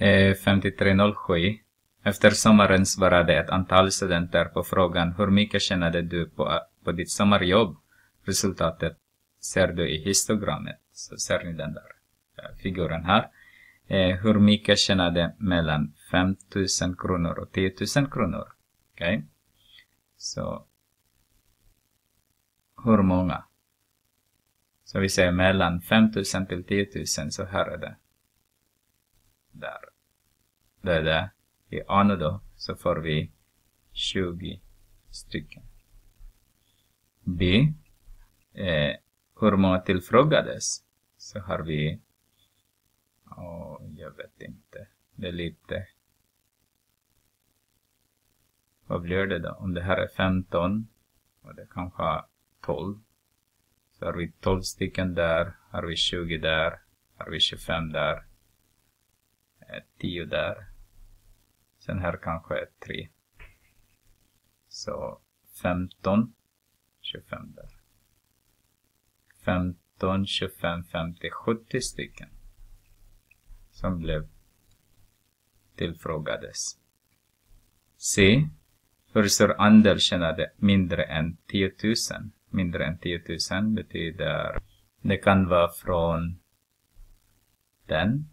Eh, 5307. Efter sommaren svarade ett antal studenter på frågan hur mycket tjänade du på, på ditt sommarjobb? Resultatet ser du i histogrammet. Så ser ni den där eh, figuren här. Eh, hur mycket tjänade mellan 5000 kronor och 10 000 kronor? Okej. Okay. Så hur många? Så vi säger mellan 5000 till 10 000, så här är det. Där. Det är. I ANO så får vi 20 stycken. B. Eh, hur många tillfrågades? Så har vi... Oh, jag vet inte. Det är lite... Vad blir det då? Om det här är 15 och det kanske är 12. Så har vi 12 stycken där, har vi 20 där, har vi 25 där, eh, 10 där. Sen här kanske är 3. Så 15, 25 där. 15, 25, 50, 70 stycken. Som blev tillfrågades. C. Hur stor andel tjänade mindre än 10 000? mindre än 10 000 betyder det kan vara från den,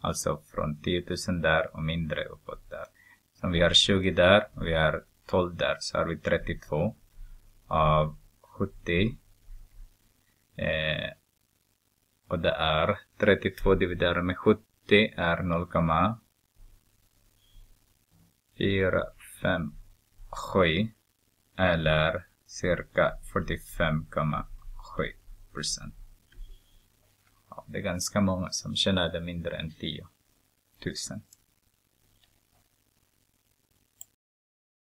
alltså från 10 000 där och mindre uppåt där. Så om vi har 20 där och vi har 12 där så har vi 32 av 70. Eh, och det är 32 dividerat med 70 är 0,457 eller cirka 45,7 procent. Det är ganska många som tjänade mindre än 10 000.